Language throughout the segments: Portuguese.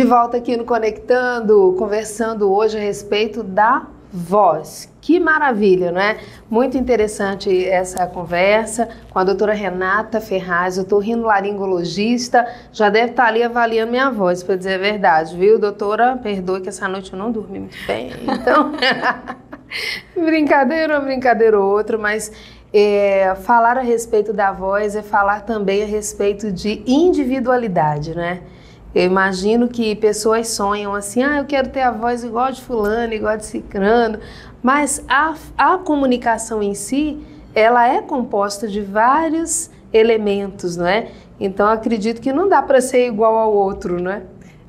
De volta aqui no Conectando, conversando hoje a respeito da voz. Que maravilha, não é? Muito interessante essa conversa com a doutora Renata Ferraz, otorrinolaringologista. Já deve estar ali avaliando minha voz, para dizer a verdade, viu, doutora? Perdoe que essa noite eu não dormi muito bem, então... brincadeira, uma brincadeira ou outra, mas é, falar a respeito da voz é falar também a respeito de individualidade, né? Eu imagino que pessoas sonham assim, ah, eu quero ter a voz igual de fulano, igual de cicrano, mas a, a comunicação em si, ela é composta de vários elementos, não é? Então acredito que não dá para ser igual ao outro, não é?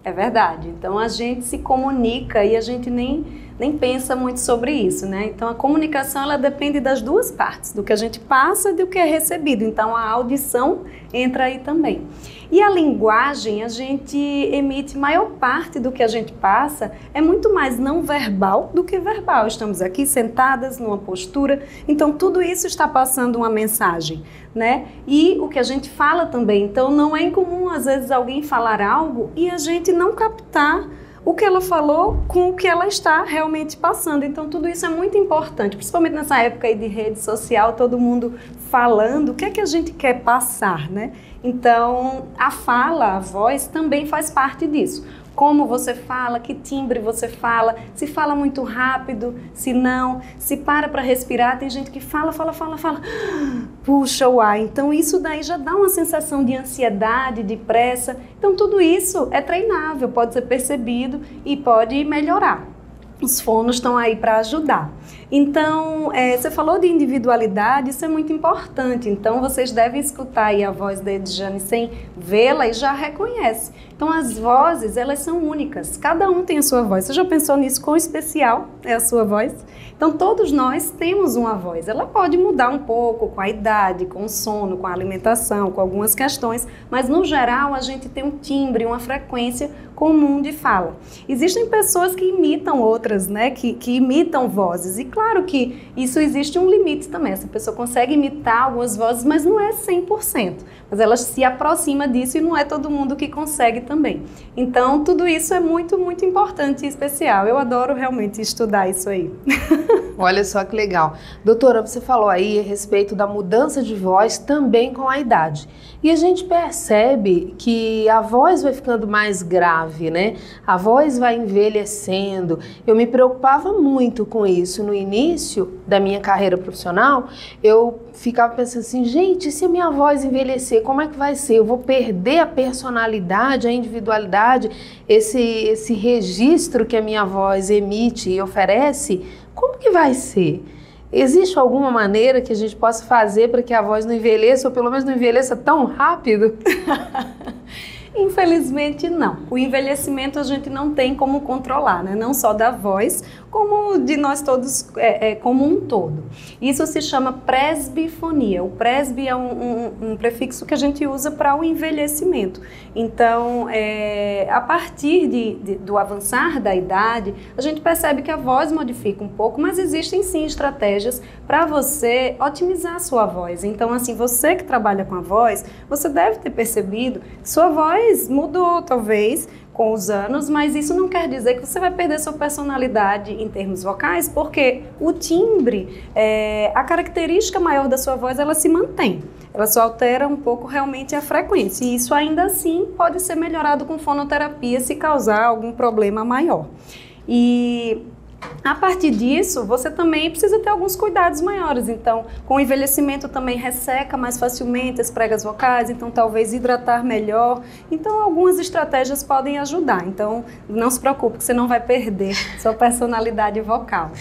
É verdade. Então a gente se comunica e a gente nem nem pensa muito sobre isso, né? Então a comunicação ela depende das duas partes, do que a gente passa e do que é recebido. Então a audição entra aí também. E a linguagem, a gente emite maior parte do que a gente passa, é muito mais não verbal do que verbal. Estamos aqui sentadas numa postura, então tudo isso está passando uma mensagem, né? E o que a gente fala também. Então não é incomum às vezes alguém falar algo e a gente não captar o que ela falou com o que ela está realmente passando. Então, tudo isso é muito importante, principalmente nessa época de rede social, todo mundo falando o que é que a gente quer passar, né? Então, a fala, a voz também faz parte disso como você fala, que timbre você fala, se fala muito rápido, se não, se para para respirar. Tem gente que fala, fala, fala, fala, puxa o ar. Então isso daí já dá uma sensação de ansiedade, de pressa. Então tudo isso é treinável, pode ser percebido e pode melhorar. Os fonos estão aí para ajudar. Então, é, você falou de individualidade, isso é muito importante. Então, vocês devem escutar aí a voz da Edjane sem vê-la e já reconhece. Então, as vozes, elas são únicas. Cada um tem a sua voz. Você já pensou nisso? Quão especial é a sua voz? Então, todos nós temos uma voz. Ela pode mudar um pouco com a idade, com o sono, com a alimentação, com algumas questões, mas no geral a gente tem um timbre, uma frequência comum de fala. Existem pessoas que imitam outras, né? Que, que imitam vozes. E claro que isso existe um limite também. Essa pessoa consegue imitar algumas vozes, mas não é 100%. Mas ela se aproxima disso e não é todo mundo que consegue também. Então, tudo isso é muito, muito importante e especial. Eu adoro realmente estudar isso aí. Olha só que legal. Doutora, você falou aí a respeito da mudança de voz também com a idade. E a gente percebe que a voz vai ficando mais grave, né? A voz vai envelhecendo. Eu me preocupava muito com isso no início da minha carreira profissional. Eu ficava pensando assim, gente, se a minha voz envelhecer, como é que vai ser? Eu vou perder a personalidade, a individualidade, esse, esse registro que a minha voz emite e oferece? Como que vai ser? Existe alguma maneira que a gente possa fazer para que a voz não envelheça, ou pelo menos não envelheça tão rápido? Infelizmente, não. O envelhecimento a gente não tem como controlar, né? não só da voz, como de nós todos é, é, como um todo. Isso se chama presbifonia. O presbi é um, um, um prefixo que a gente usa para o envelhecimento. Então, é, a partir de, de, do avançar da idade, a gente percebe que a voz modifica um pouco, mas existem sim estratégias para você otimizar a sua voz. Então, assim, você que trabalha com a voz, você deve ter percebido que sua voz mudou, talvez, com os anos, mas isso não quer dizer que você vai perder sua personalidade em termos vocais, porque o timbre, é, a característica maior da sua voz, ela se mantém. Ela só altera um pouco realmente a frequência. E isso ainda assim pode ser melhorado com fonoterapia se causar algum problema maior. E a partir disso, você também precisa ter alguns cuidados maiores. Então, com o envelhecimento também resseca mais facilmente as pregas vocais, então talvez hidratar melhor. Então, algumas estratégias podem ajudar. Então, não se preocupe que você não vai perder sua personalidade vocal.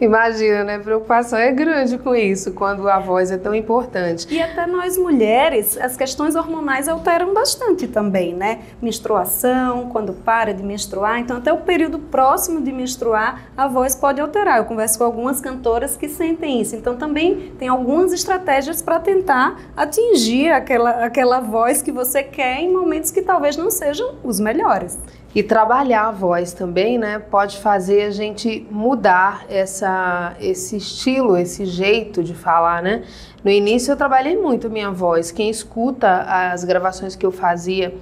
Imagina, né? A preocupação é grande com isso, quando a voz é tão importante. E até nós mulheres, as questões hormonais alteram bastante também, né? Menstruação, quando para de menstruar, então até o período próximo de menstruar, a voz pode alterar. Eu converso com algumas cantoras que sentem isso. Então também tem algumas estratégias para tentar atingir aquela, aquela voz que você quer em momentos que talvez não sejam os melhores. E trabalhar a voz também, né, pode fazer a gente mudar essa, esse estilo, esse jeito de falar, né? No início eu trabalhei muito a minha voz. Quem escuta as gravações que eu fazia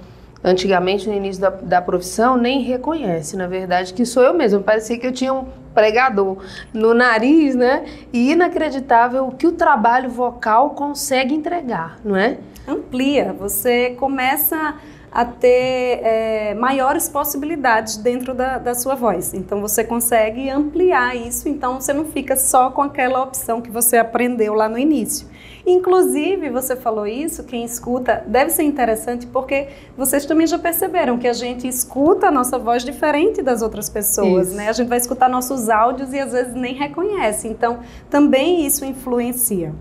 antigamente no início da, da, profissão nem reconhece, na verdade, que sou eu mesmo. Parecia que eu tinha um pregador no nariz, né? E inacreditável o que o trabalho vocal consegue entregar, não é? Amplia, você começa a ter é, maiores possibilidades dentro da, da sua voz. Então você consegue ampliar isso, então você não fica só com aquela opção que você aprendeu lá no início. Inclusive, você falou isso, quem escuta, deve ser interessante porque vocês também já perceberam que a gente escuta a nossa voz diferente das outras pessoas, isso. né? A gente vai escutar nossos áudios e às vezes nem reconhece. Então, também isso influencia.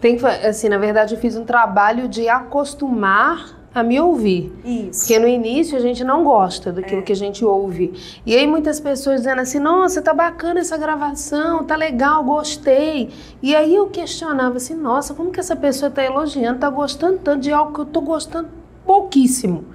Tem assim, na verdade, eu fiz um trabalho de acostumar a me ouvir. Isso. Porque no início a gente não gosta daquilo é. que a gente ouve. E aí muitas pessoas dizendo assim: "Nossa, tá bacana essa gravação, tá legal, gostei". E aí eu questionava assim: "Nossa, como que essa pessoa tá elogiando, tá gostando tanto de algo que eu tô gostando pouquíssimo?"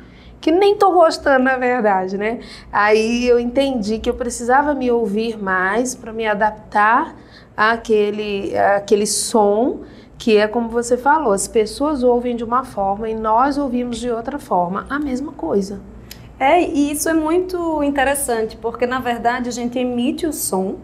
que nem tô gostando na verdade, né? Aí eu entendi que eu precisava me ouvir mais para me adaptar àquele, àquele som que é como você falou, as pessoas ouvem de uma forma e nós ouvimos de outra forma, a mesma coisa. É, e isso é muito interessante, porque na verdade a gente emite o som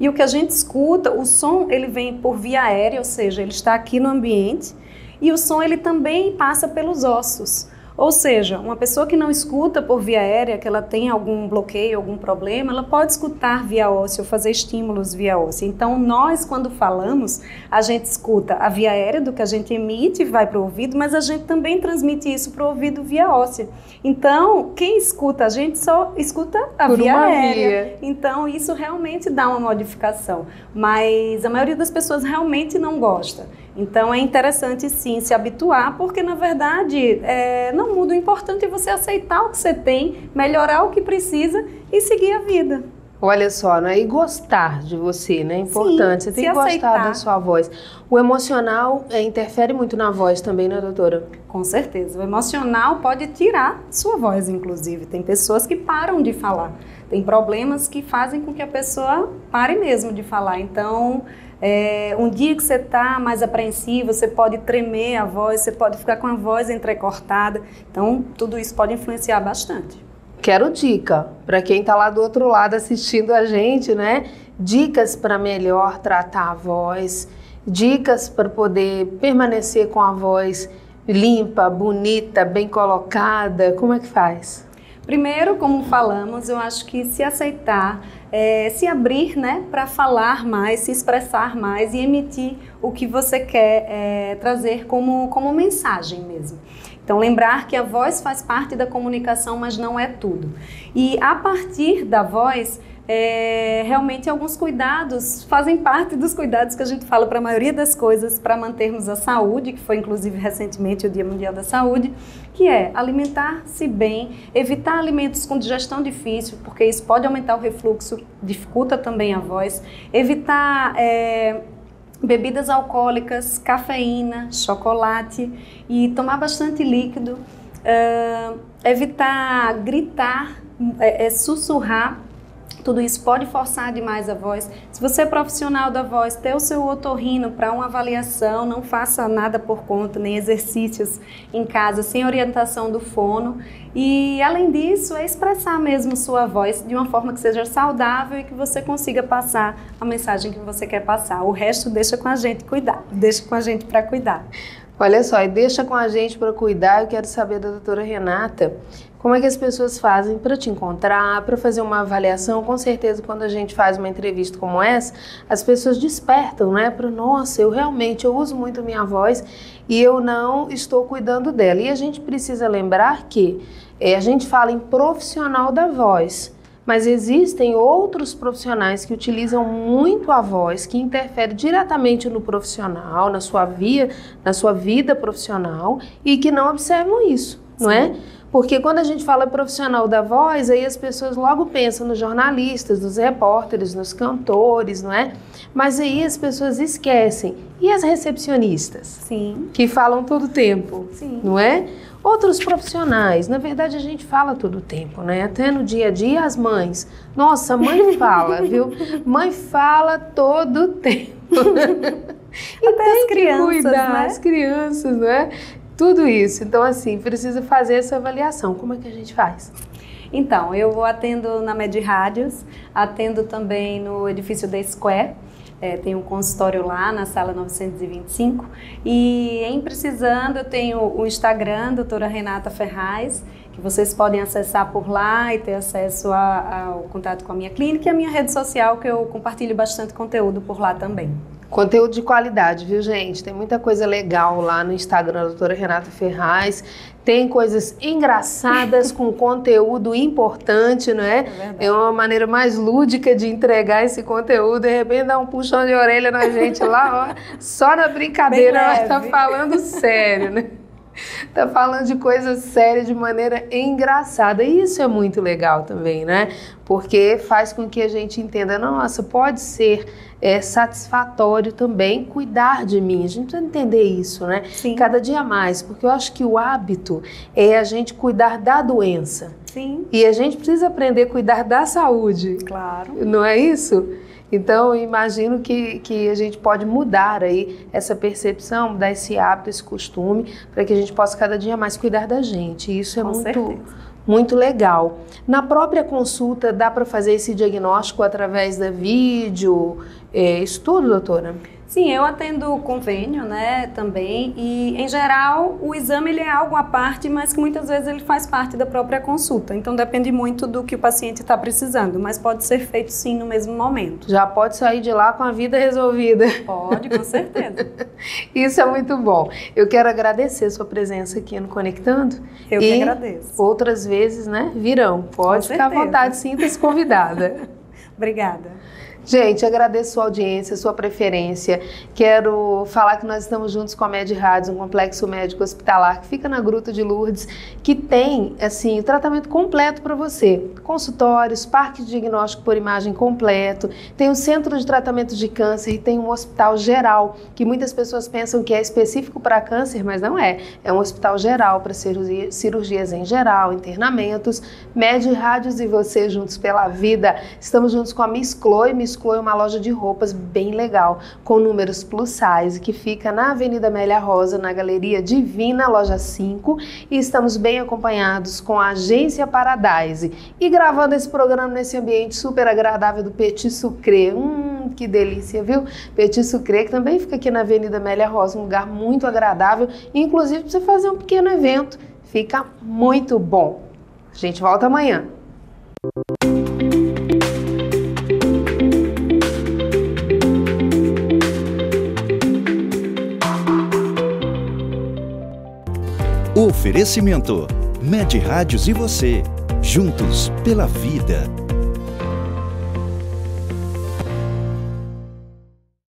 e o que a gente escuta, o som ele vem por via aérea, ou seja, ele está aqui no ambiente, e o som ele também passa pelos ossos. Ou seja, uma pessoa que não escuta por via aérea, que ela tem algum bloqueio, algum problema, ela pode escutar via óssea ou fazer estímulos via óssea. Então, nós, quando falamos, a gente escuta a via aérea do que a gente emite e vai para o ouvido, mas a gente também transmite isso para o ouvido via óssea. Então, quem escuta a gente só escuta a por via aérea. Via. Então, isso realmente dá uma modificação. Mas a maioria das pessoas realmente não gosta. Então é interessante sim se habituar, porque na verdade é, não muda. O importante é você aceitar o que você tem, melhorar o que precisa e seguir a vida. Olha só, né? E gostar de você, né? É importante. Sim, você tem que gostar aceitar. da sua voz. O emocional é, interfere muito na voz também, né, doutora? Com certeza. O emocional pode tirar sua voz, inclusive. Tem pessoas que param de falar. Tem problemas que fazem com que a pessoa pare mesmo de falar. Então, é, um dia que você está mais apreensivo, você pode tremer a voz, você pode ficar com a voz entrecortada. Então, tudo isso pode influenciar bastante. Quero dica para quem está lá do outro lado assistindo a gente, né? Dicas para melhor tratar a voz, dicas para poder permanecer com a voz limpa, bonita, bem colocada. Como é que faz? Primeiro, como falamos, eu acho que se aceitar é, se abrir né, para falar mais, se expressar mais e emitir o que você quer é, trazer como, como mensagem mesmo. Então, lembrar que a voz faz parte da comunicação, mas não é tudo. E a partir da voz, é, realmente alguns cuidados fazem parte dos cuidados que a gente fala para a maioria das coisas para mantermos a saúde, que foi inclusive recentemente o Dia Mundial da Saúde, que é alimentar-se bem, evitar alimentos com digestão difícil, porque isso pode aumentar o refluxo, dificulta também a voz, evitar é, bebidas alcoólicas, cafeína, chocolate e tomar bastante líquido, uh, evitar gritar, é, é, sussurrar tudo isso pode forçar demais a voz. Se você é profissional da voz, ter o seu otorrino para uma avaliação, não faça nada por conta, nem exercícios em casa sem orientação do fono. E além disso, é expressar mesmo sua voz de uma forma que seja saudável e que você consiga passar a mensagem que você quer passar. O resto deixa com a gente cuidar, deixa com a gente para cuidar. Olha só, e deixa com a gente para cuidar. Eu quero saber da doutora Renata como é que as pessoas fazem para te encontrar, para fazer uma avaliação? Com certeza, quando a gente faz uma entrevista como essa, as pessoas despertam, né? Para, nossa, eu realmente eu uso muito minha voz e eu não estou cuidando dela. E a gente precisa lembrar que é, a gente fala em profissional da voz, mas existem outros profissionais que utilizam muito a voz, que interfere diretamente no profissional, na sua via, na sua vida profissional e que não observam isso, não é? Porque quando a gente fala profissional da voz, aí as pessoas logo pensam nos jornalistas, nos repórteres, nos cantores, não é? Mas aí as pessoas esquecem. E as recepcionistas? Sim. Que falam todo o tempo, Sim. não é? Outros profissionais, na verdade a gente fala todo o tempo, né? Até no dia a dia as mães. Nossa, mãe fala, viu? Mãe fala todo o tempo. e Até as crianças, cuidar, né? As crianças, né? tudo isso. Então, assim, precisa fazer essa avaliação. Como é que a gente faz? Então, eu atendo na Med Rádios, atendo também no edifício da Square, é, tem um consultório lá na sala 925. E em precisando, eu tenho o Instagram, doutora Renata Ferraz, que vocês podem acessar por lá e ter acesso a, ao contato com a minha clínica e a minha rede social, que eu compartilho bastante conteúdo por lá também. Conteúdo de qualidade, viu, gente? Tem muita coisa legal lá no Instagram da doutora Renata Ferraz. Tem coisas engraçadas com conteúdo importante, não é? É, é, uma maneira mais lúdica de entregar esse conteúdo. De repente dá um puxão de orelha na gente lá, ó, só na brincadeira, mas tá falando sério, né? tá falando de coisas sérias de maneira engraçada. E isso é muito legal também, né? Porque faz com que a gente entenda, nossa, pode ser é, satisfatório também cuidar de mim. A gente precisa entender isso, né? Sim. Cada dia mais, porque eu acho que o hábito é a gente cuidar da doença. Sim. E a gente precisa aprender a cuidar da saúde. Claro. Não é isso? Então, eu imagino que, que a gente pode mudar aí essa percepção, mudar esse hábito, esse costume, para que a gente possa cada dia mais cuidar da gente. isso é Com muito, certeza. muito legal. Na própria consulta, dá para fazer esse diagnóstico através da vídeo? É, isso tudo, doutora? Sim, eu atendo convênio, né, também, e em geral o exame ele é algo à parte, mas que muitas vezes ele faz parte da própria consulta. Então depende muito do que o paciente está precisando, mas pode ser feito sim no mesmo momento. Já pode sair de lá com a vida resolvida. Pode, com certeza. Isso é muito bom. Eu quero agradecer sua presença aqui no Conectando. Eu e que agradeço. Outras vezes, né, virão. Pode ficar à vontade, sinta-se convidada. Obrigada. Gente, agradeço sua audiência, sua preferência. Quero falar que nós estamos juntos com a Med Rádios, um complexo médico hospitalar que fica na Gruta de Lourdes, que tem assim o tratamento completo para você. Consultórios, parque de diagnóstico por imagem completo, tem um centro de tratamento de câncer e tem um hospital geral, que muitas pessoas pensam que é específico para câncer, mas não é. É um hospital geral para cirurgia, cirurgias em geral, internamentos. Med Rádios e você juntos pela vida. Estamos juntos com a Miss Chloe, Miss Chloe é uma loja de roupas bem legal, com números plus size, que fica na Avenida Amélia Rosa, na Galeria Divina, loja 5, e estamos bem acompanhados com a Agência Paradise. E gravando esse programa nesse ambiente super agradável do Petit Sucré. Hum, que delícia, viu? Petit Sucré, que também fica aqui na Avenida Amélia Rosa, um lugar muito agradável, inclusive para você fazer um pequeno evento. Fica muito bom. A gente volta amanhã. Oferecimento: Med Rádios e você, juntos pela vida.